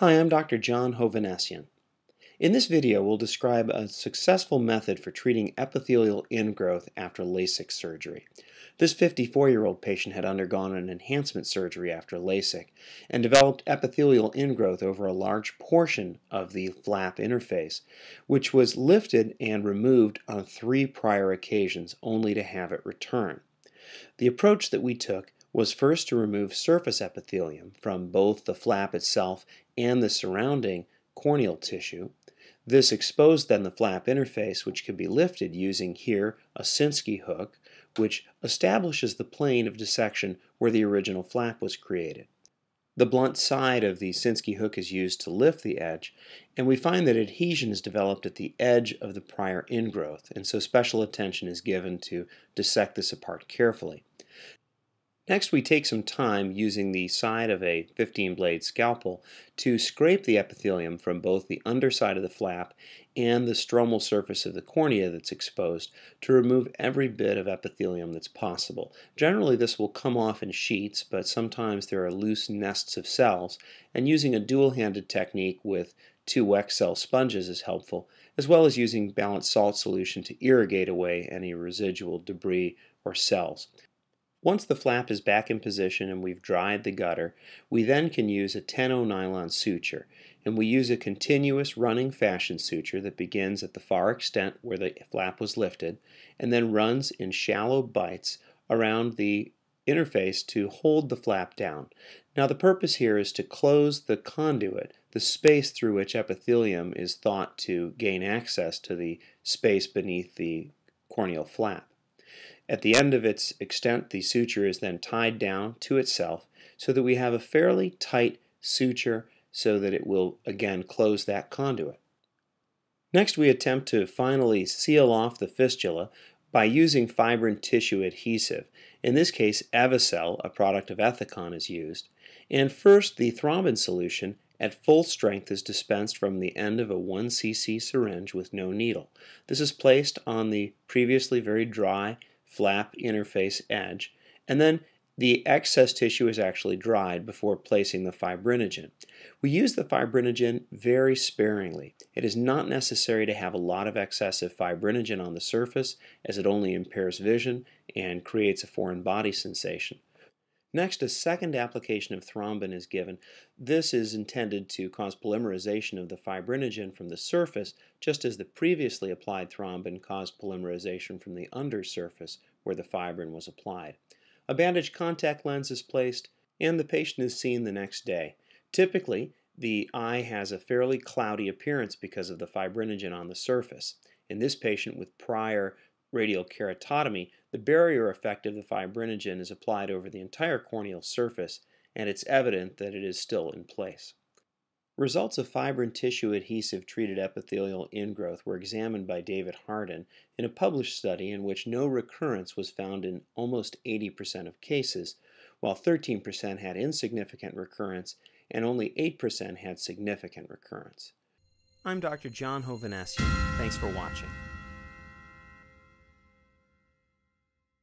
Hi, I'm Dr. John Hovanesian. In this video, we'll describe a successful method for treating epithelial ingrowth after LASIK surgery. This 54-year-old patient had undergone an enhancement surgery after LASIK and developed epithelial ingrowth over a large portion of the flap interface, which was lifted and removed on three prior occasions only to have it return. The approach that we took was first to remove surface epithelium from both the flap itself and the surrounding corneal tissue. This exposed then the flap interface, which can be lifted using here a Sinskey hook, which establishes the plane of dissection where the original flap was created. The blunt side of the Sinskey hook is used to lift the edge, and we find that adhesion is developed at the edge of the prior ingrowth, and so special attention is given to dissect this apart carefully. Next, we take some time using the side of a 15-blade scalpel to scrape the epithelium from both the underside of the flap and the stromal surface of the cornea that's exposed to remove every bit of epithelium that's possible. Generally, this will come off in sheets, but sometimes there are loose nests of cells, and using a dual-handed technique with two Weck-Cel sponges is helpful, as well as using balanced salt solution to irrigate away any residual debris or cells. Once the flap is back in position and we've dried the gutter, we then can use a 10-0 nylon suture. And we use a continuous running fashion suture that begins at the far extent where the flap was lifted and then runs in shallow bites around the interface to hold the flap down. Now the purpose here is to close the conduit, the space through which epithelium is thought to gain access to the space beneath the corneal flap. At the end of its extent, the suture is then tied down to itself so that we have a fairly tight suture so that it will again close that conduit. Next we attempt to finally seal off the fistula by using fibrin tissue adhesive. In this case, Evicel, a product of Ethicon, is used. And first, the thrombin solution at full strength is dispensed from the end of a 1 cc syringe with no needle. This is placed on the previously very dry flap interface edge, and then the excess tissue is actually dried before placing the fibrinogen. We use the fibrinogen very sparingly. It is not necessary to have a lot of excessive fibrinogen on the surface as it only impairs vision and creates a foreign body sensation. Next, a second application of thrombin is given. This is intended to cause polymerization of the fibrinogen from the surface, just as the previously applied thrombin caused polymerization from the undersurface where the fibrin was applied. A bandage contact lens is placed, and the patient is seen the next day. Typically, the eye has a fairly cloudy appearance because of the fibrinogen on the surface. In this patient with prior radial keratotomy, the barrier effect of the fibrinogen is applied over the entire corneal surface, and it's evident that it is still in place. Results of fibrin tissue adhesive treated epithelial ingrowth were examined by David Hardten in a published study in which no recurrence was found in almost 80% of cases, while 13% had insignificant recurrence and only 8% had significant recurrence. I'm Dr. John Hovanesian. Thanks for watching.